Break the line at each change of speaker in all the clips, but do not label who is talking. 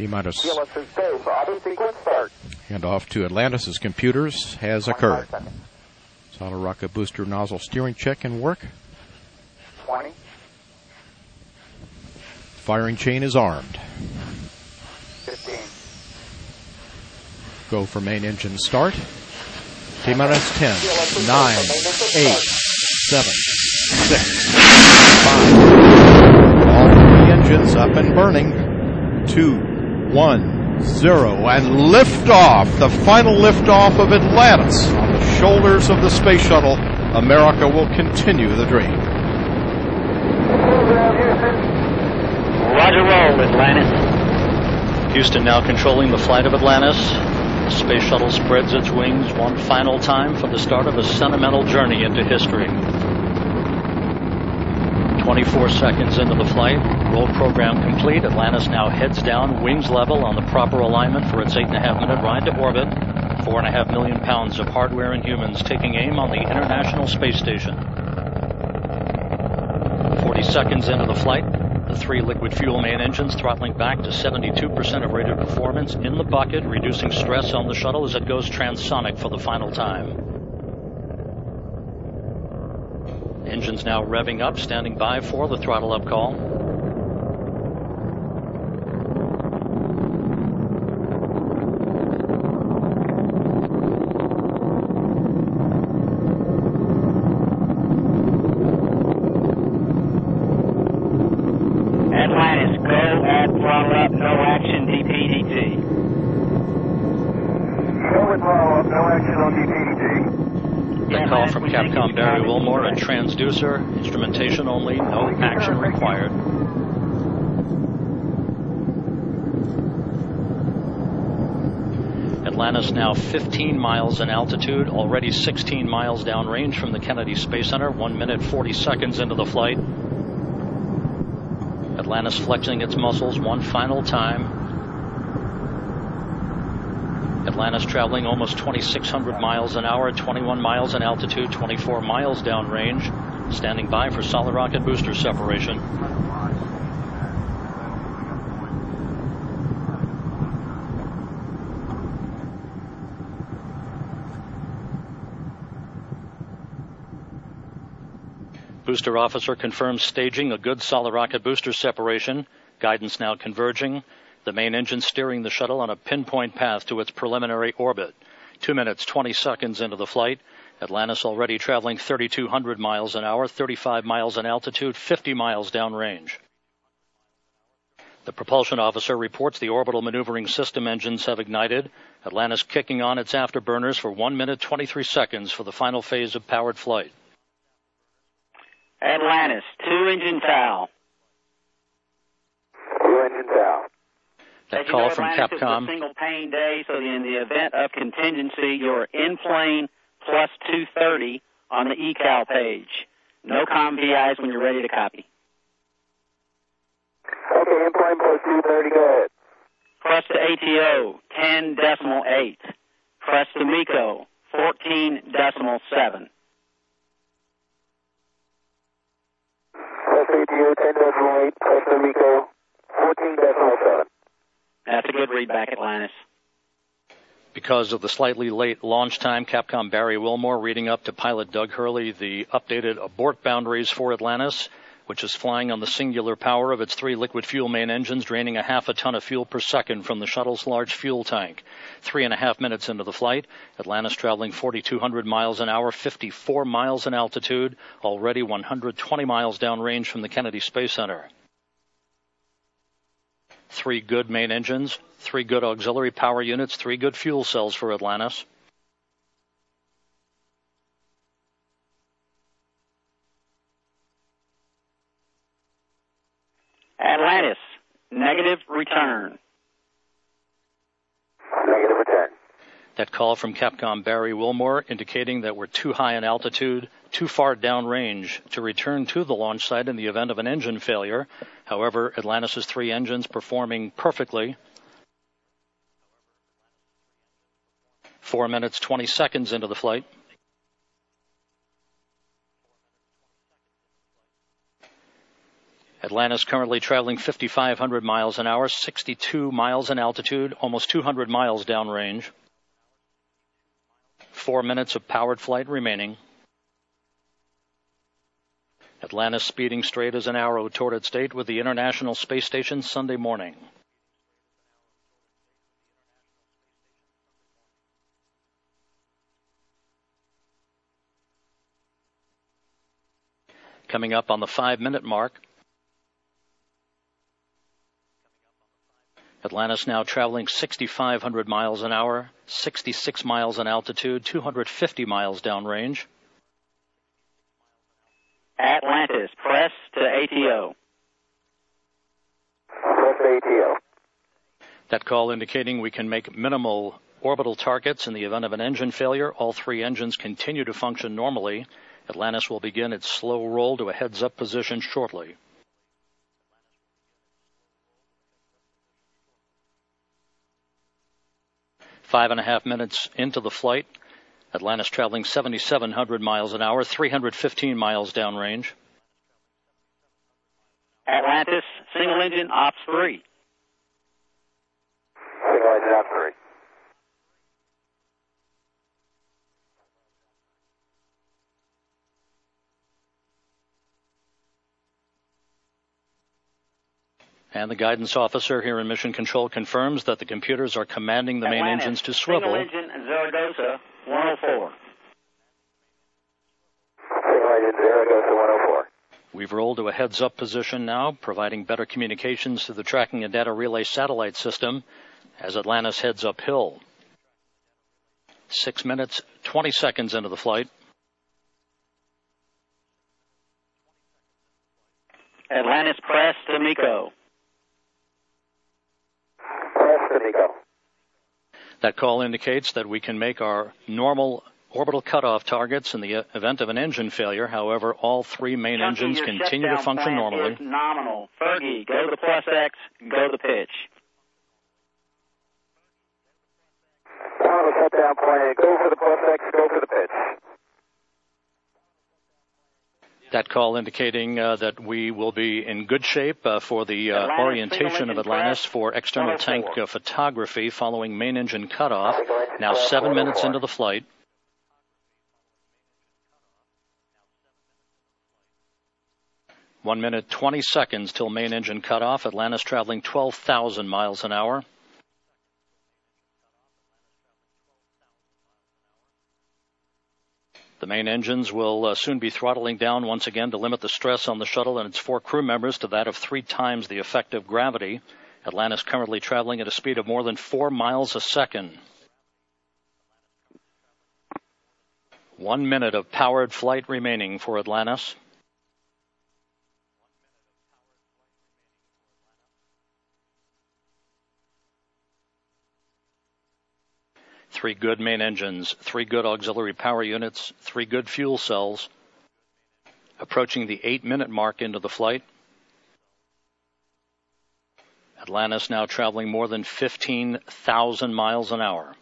T minus.
GLS is go for auto sequence start.
And off to Atlantis' computers has occurred.
25.
Solid rocket booster nozzle steering check and work.
20,
Firing chain is armed.
15,
Go for main engine start. T minus 10, 9, 8, 7, 6, 5. All three engines up and burning. 2, 1, 0. And liftoff. The final liftoff of Atlantis. On the shoulders of the space shuttle, America will continue the dream.
Roger roll, Atlantis. Houston now controlling the flight of Atlantis. The space shuttle spreads its wings one final time for the start of a sentimental journey into history. 24 seconds into the flight, roll program complete. Atlantis now heads down, wings level on the proper alignment for its 8.5 minute ride to orbit. 4.5 million pounds of hardware and humans taking aim on the International Space Station. 40 seconds into the flight, the three liquid fuel main engines throttling back to 72% of rated performance in the bucket, reducing stress on the shuttle as it goes transonic for the final time. Engines now revving up, standing by for the throttle up call.
Atlantis, go at throttle up, no action, DPDT.
Go with throttle up, no action on DPDT.
The call from Capcom Barry Wilmore, a transducer, instrumentation only, no action required. Atlantis now 15 miles in altitude, already 16 miles downrange from the Kennedy Space Center, 1 minute 40 seconds into the flight. Atlantis flexing its muscles one final time. Atlantis traveling almost 2,600 miles an hour, 21 miles in altitude, 24 miles downrange, standing by for solid rocket booster separation. Booster officer confirms staging a good solid rocket booster separation. Guidance now converging. The main engine steering the shuttle on a pinpoint path to its preliminary orbit. Two minutes, 20 seconds into the flight. Atlantis already traveling 3,200 miles an hour, 35 miles in altitude, 50 miles downrange. The propulsion officer reports the orbital maneuvering system engines have ignited. Atlantis kicking on its afterburners for 1 minute 23 seconds for the final phase of powered flight.
Atlantis, two engine foul.
Two engine foul.
That
As you
call
know,
from
Atlantis is
Capcom.
a single pane day, so in the event of contingency, you're in plane plus 230 on the ecal page. No com VIs when you're ready to copy.
Okay, in plane plus 230, go ahead.
Press to ATO, 10 decimal 8. Press to MECO, 14 decimal 7.
Press ATO 10 decimal 8, press Amico 14 decimal 7.
That's a good readback, Atlantis.
Because of the slightly late launch time, Capcom Barry Wilmore reading up to pilot Doug Hurley the updated abort boundaries for Atlantis, which is flying on the singular power of its three liquid fuel main engines, draining a half a ton of fuel per second from the shuttle's large fuel tank. Three and a half minutes into the flight, Atlantis traveling 4,200 miles an hour, 54 miles in altitude, already 120 miles downrange from the Kennedy Space Center. Three good main engines, three good auxiliary power units, three good fuel cells for Atlantis
negative return.
Negative return.
That call from Capcom Barry Wilmore indicating that we're too high in altitude, too far downrange to return to the launch site in the event of an engine failure. However, Atlantis' three engines performing perfectly. Four minutes, 20 seconds into the flight. Atlantis currently traveling 5,500 miles an hour, 62 miles in altitude, almost 200 miles downrange. Four minutes of powered flight remaining. Atlantis speeding straight as an arrow toward its date with the International Space Station Sunday morning. Coming up on the five minute mark, Atlantis now traveling 6,500 miles an hour, 66 miles in altitude, 250 miles downrange.
Atlantis, press to ATO.
Press ATO.
That call indicating we can make minimal orbital targets in the event of an engine failure. All three engines continue to function normally. Atlantis will begin its slow roll to a heads up position shortly. Five and a half minutes into the flight, Atlantis traveling 7,700 miles an hour, 315 miles downrange.
Atlantis, single engine, ops three.
Single engine ops three.
And the guidance officer here in Mission Control confirms that the computers are commanding the main engines to swivel.
Single engine, Zaragoza, 104.
Single engine Zaragoza 104.
We've rolled to a heads up position now, providing better communications to the tracking and data relay satellite system as Atlantis heads uphill. Six minutes, 20 seconds into the flight.
Atlantis, press to MECO.
Press to MECO.
That call indicates that we can make our normal orbital cutoff targets in the event of an engine failure. However, all three main
Chunky,
engines continue to function normally.
Nominal. Fergie, go to the plus X, go to the pitch.
Down the shutdown plan. Go for the plus X. Go for the pitch.
That call indicating uh, that we will be in good shape uh, for the uh, orientation of Atlantis for external tank uh, photography following main engine cutoff. Now seven minutes into the flight. One minute, 20 seconds till main engine cutoff. Atlantis traveling 12,000 miles an hour. Main engines will uh, soon be throttling down once again to limit the stress on the shuttle and its four crew members to that of three times the effective gravity. Atlantis currently traveling at a speed of more than four miles a second. One minute of powered flight remaining for Atlantis. Three good main engines, three good auxiliary power units, three good fuel cells. Approaching the eight minute mark into the flight. Atlantis now traveling more than 15,000 miles an hour.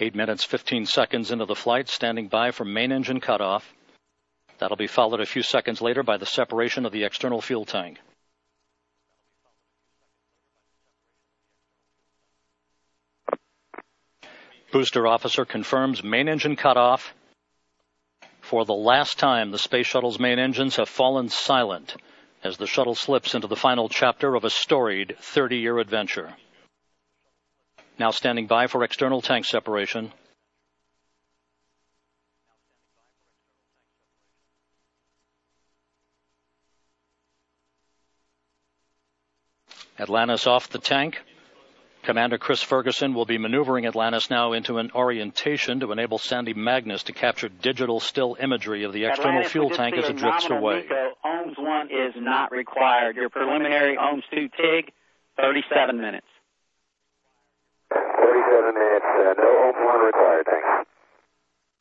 Eight minutes, 15 seconds into the flight, standing by for main engine cutoff. That'll be followed a few seconds later by the separation of the external fuel tank. Booster officer confirms main engine cutoff. For the last time, the space shuttle's main engines have fallen silent as the shuttle slips into the final chapter of a storied 30 year adventure. Now standing by for external tank separation. Atlantis off the tank. Commander Chris Ferguson will be maneuvering Atlantis now into an orientation to enable Sandy Magnus to capture digital still imagery of the external
Atlantis,
fuel tank as it drifts away.
OMS 1 is not required. Your preliminary OMS 2 TIG, 37 minutes.
37 minutes. Uh, no Open 1 required. Thanks.